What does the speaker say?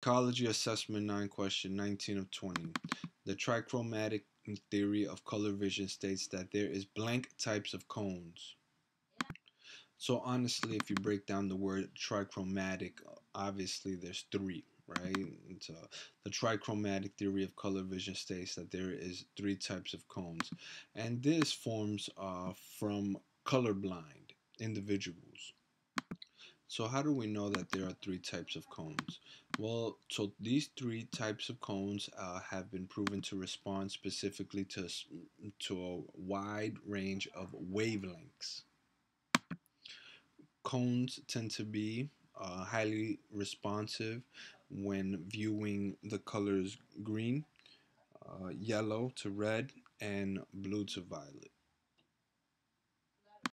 Psychology Assessment 9 question 19 of 20. The trichromatic theory of color vision states that there is blank types of cones. So honestly, if you break down the word trichromatic, obviously there's three, right? So the trichromatic theory of color vision states that there is three types of cones, and this forms uh, from colorblind individuals. So how do we know that there are three types of cones? Well, so these three types of cones uh, have been proven to respond specifically to, to a wide range of wavelengths. Cones tend to be uh, highly responsive when viewing the colors green, uh, yellow to red, and blue to violet.